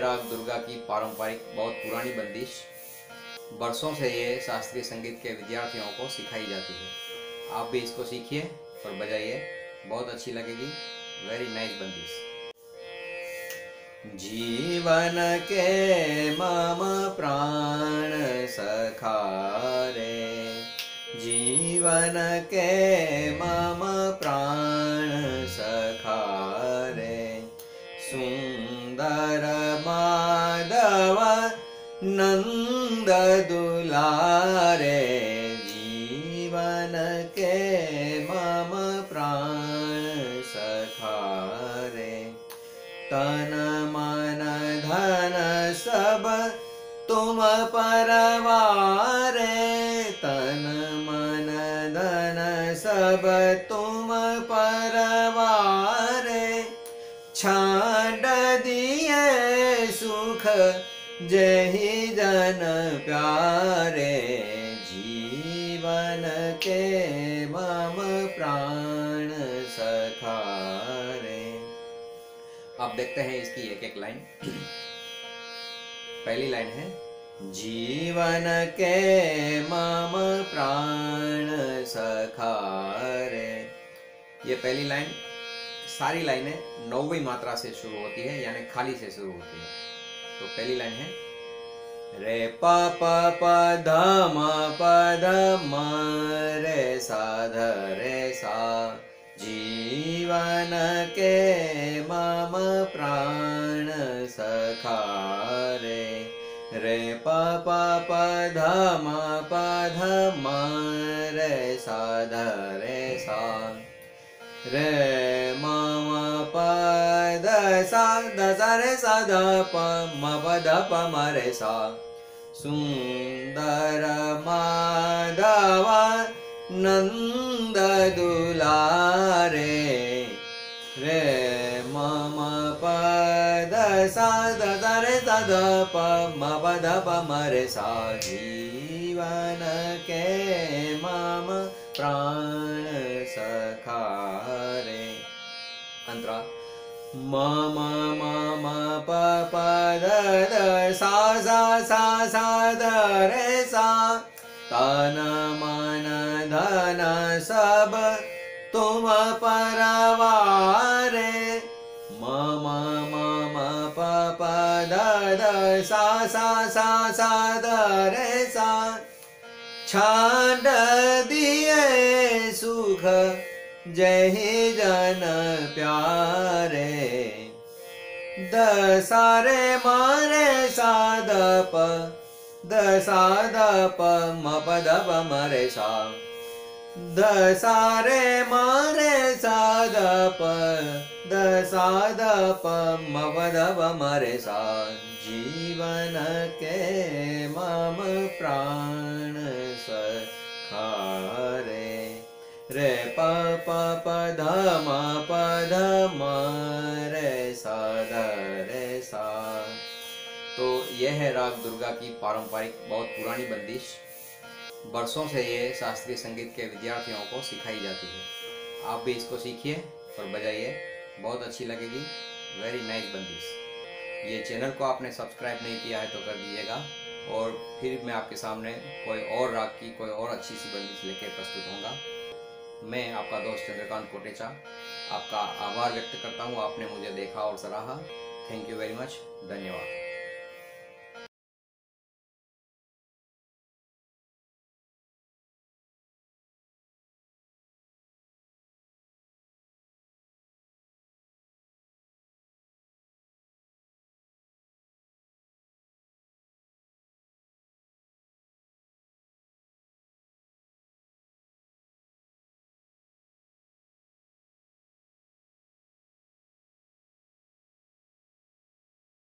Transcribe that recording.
राग दुर्गा की पारंपरिक, बहुत पुरानी बंदिश। बरसों से ये शास्त्रीय संगीत के विद्यार्थियों को सिखाई जाती है। आप भी इसको सीखिए और बजाइए। बहुत अच्छी लगेगी। वेरी नाइस बंदिश। जीवन के मम प्राण सखारे जीवन के मम र मादव नन्द दुलारे जीवन के मम प्रणारे तन मनधन तुम परवारे। तन मन धन सब तुम पर सुख जही जन प्यारे, जीवन के मम प्राण सखारे। आप देखते हैं इसकी एक एक लाइन। पहली लाइन है, जीवन के मम प्राण सखारे। ये पहली लाइन, सारी लाइनें नौवीं मात्रा से शुरू होती है, यानी खाली से शुरू होती है। तो पहली लाइन है। रे प प प, ध, म, प, ध, म, रे, सा, ध, रे, सा। जीवन के मम प्राण सखा रे। रे प प प, ध, म, प, ध, म, रे, सा, ध, रे, सा। रे मम प द सा दसा पद पमरे सा सुन्दर माधव नन्द दुलारे रे मम प दसा ददारे सदा पदप मरे सा। जीवन के मम प्राण म म म म प प द द सा सा सा सा द रे सा तन मन धन सब तुम परवारे म म म म प प द द सा सा सा सा द रे सा छांड दिए सुख जय जन प्यारे। द सारे मारे साद प द साद म प प म सा द सारे मारे साद प म प सा। जीवन के मम प्राण सखारे रे प प प, ध, म, प, ध, म, रे, सा, ध, रे, सा। तो यह है राग दुर्गा की पारंपरिक, बहुत पुरानी बंदिश। बरसों से ये शास्त्रीय संगीत के विद्यार्थियों को सिखाई जाती है। आप भी इसको सीखिए और बजाइए। बहुत अच्छी लगेगी। वेरी नाइस बंदिश। ये चैनल को आपने सब्सक्राइब नहीं किया है तो कर दीजिएगा। और फिर मैं आपके सामने कोई और राग की, कोई और अच्छी सी बंदिश लेके प्रस्तुत होऊँगा। मैं आपका दोस्त चंद्रकांत कोटेचा आपका आभार व्यक्त करता हूँ। आपने मुझे देखा और सराहा। थैंक यू वेरी मच धन्यवाद।